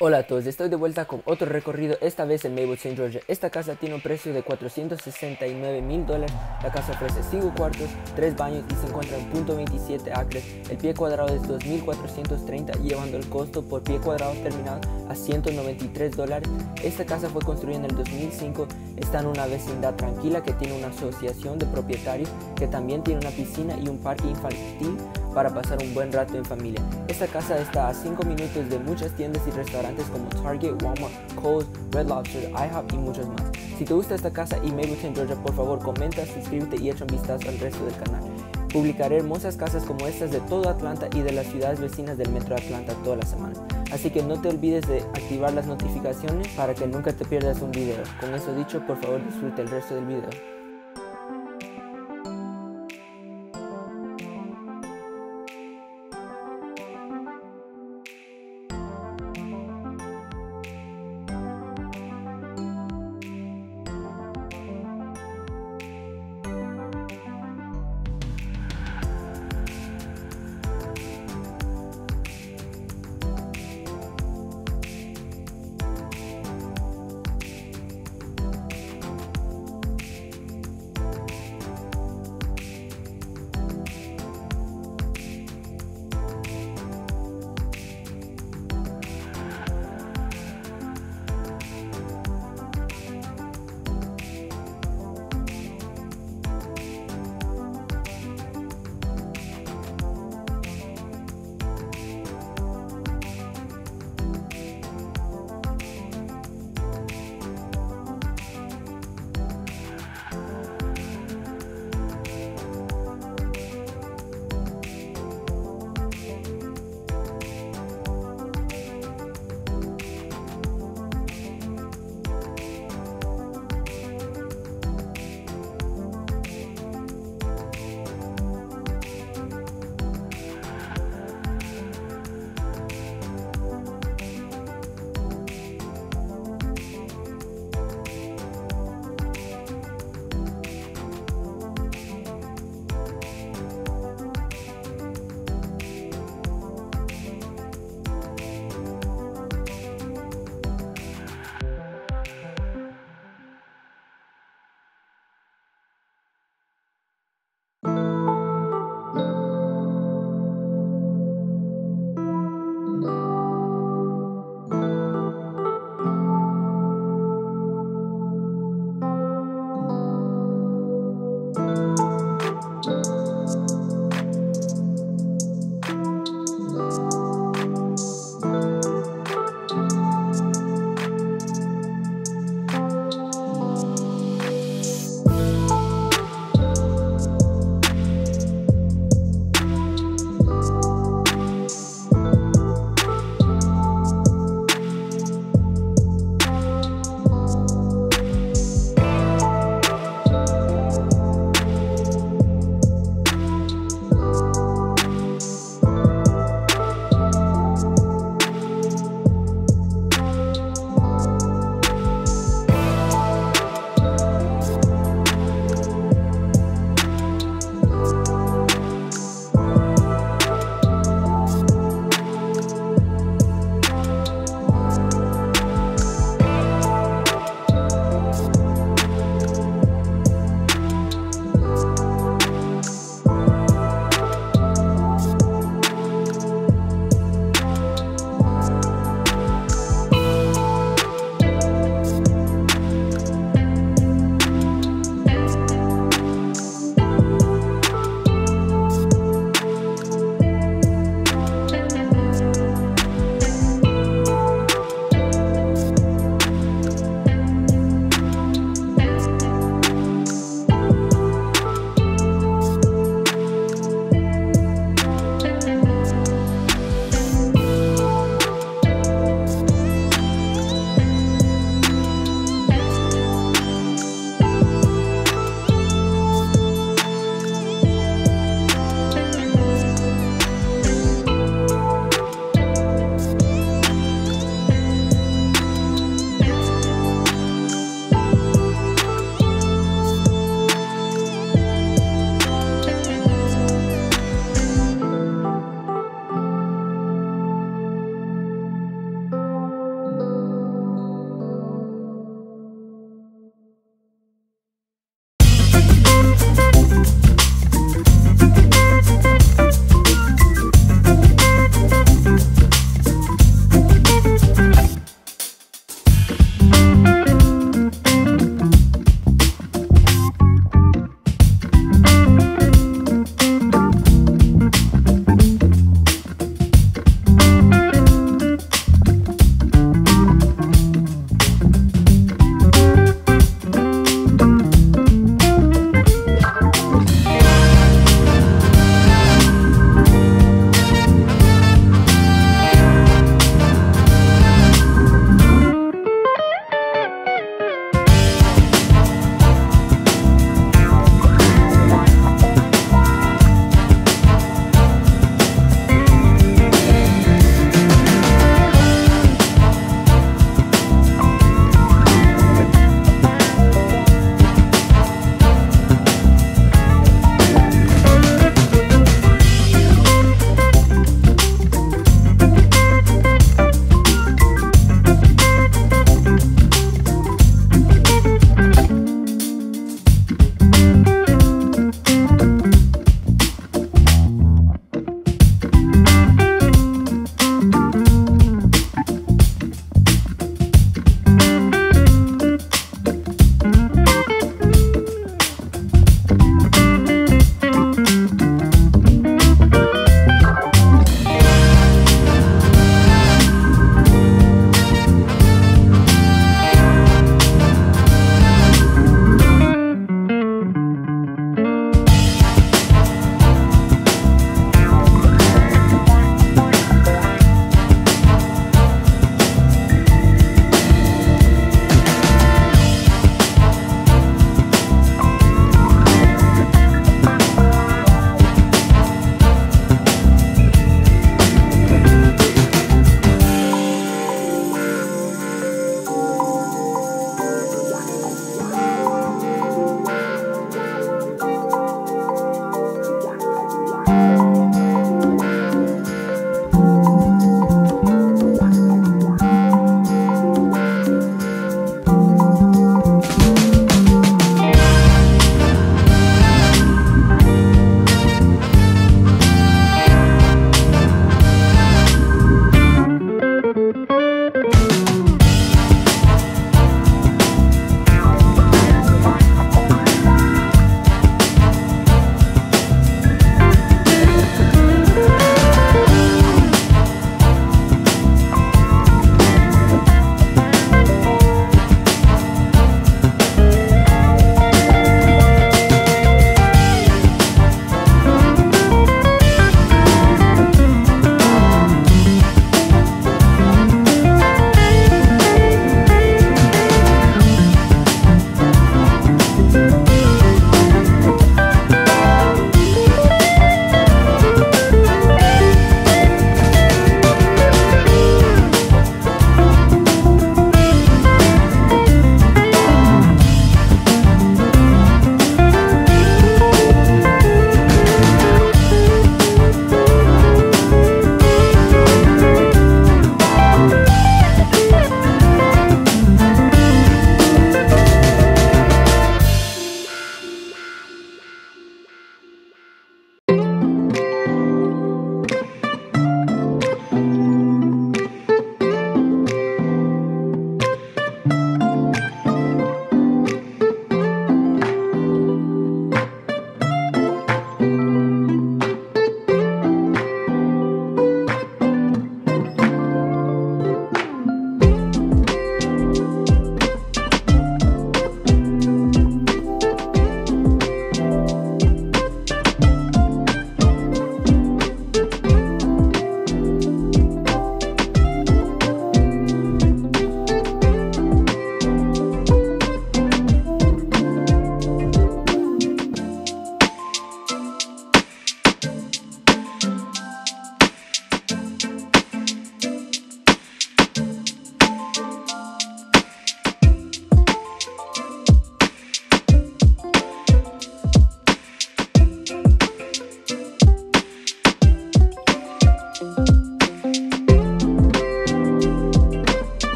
Hola a todos, estoy de vuelta con otro recorrido, esta vez en Maywood St. George. Esta casa tiene un precio de 469 mil dólares. La casa ofrece 5 cuartos, 3 baños y se encuentra en .27 acres. El pie cuadrado es 2.430, llevando el costo por pie cuadrado terminado a 193 dólares. Esta casa fue construida en el 2005, está en una vecindad tranquila que tiene una asociación de propietarios que también tiene una piscina y un parque infantil para pasar un buen rato en familia. Esta casa está a 5 minutos de muchas tiendas y restaurantes como Target, Walmart, Kohl's, Red Lobster, IHOP y muchos más. Si te gusta esta casa y en Georgia, por favor comenta, suscríbete y echa un vistazo al resto del canal. Publicaré hermosas casas como estas de todo Atlanta y de las ciudades vecinas del metro de Atlanta toda la semana. Así que no te olvides de activar las notificaciones para que nunca te pierdas un video. Con eso dicho, por favor disfrute el resto del video.